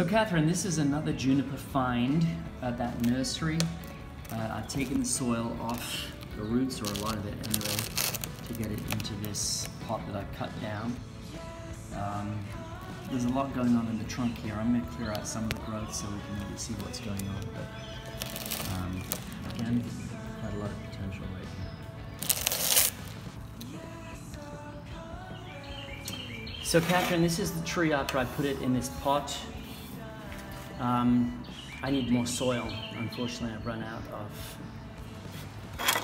So Kathryn, this is another juniper find at that nursery. Uh, I've taken the soil off the roots, or a lot of it anyway, to get it into this pot that I've cut down. Um, there's a lot going on in the trunk here. I'm going to clear out some of the growth so we can really see what's going on. But um, again, quite a lot of potential right here. So Kathryn, this is the tree after I put it in this pot. Um, I need more soil. Unfortunately, I've run out of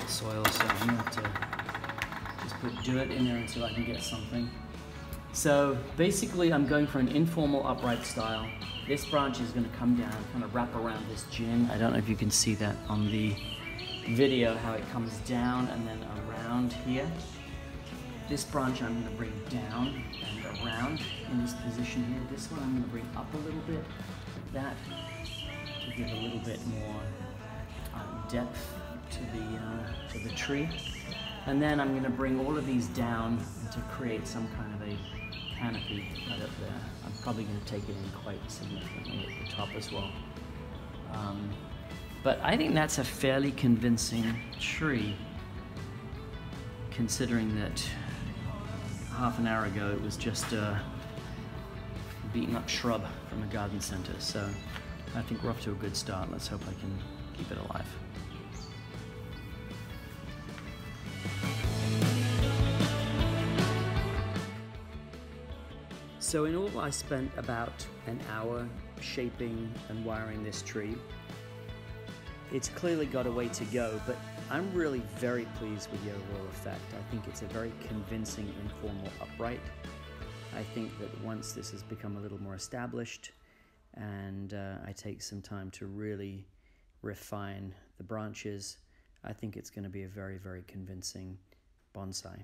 soil, so I'm gonna have to just put dirt in there until I can get something. So basically, I'm going for an informal upright style. This branch is gonna come down, kind of wrap around this jin. I don't know if you can see that on the video, how it comes down and then around here. This branch I'm gonna bring down and around in this position here. This one I'm gonna bring up a little bit, that, to give a little bit more um, depth to the, uh, to the tree. And then I'm gonna bring all of these down to create some kind of a canopy right up there. I'm probably gonna take it in quite significantly at the top as well. Um, but I think that's a fairly convincing tree, considering that half an hour ago it was just a beaten up shrub from a garden center. So I think we're off to a good start. Let's hope I can keep it alive. So in all, I spent about an hour shaping and wiring this tree. It's clearly got a way to go, but I'm really very pleased with the overall effect. I think it's a very convincing informal upright. I think that once this has become a little more established and uh, I take some time to really refine the branches, I think it's going to be a very, very convincing bonsai.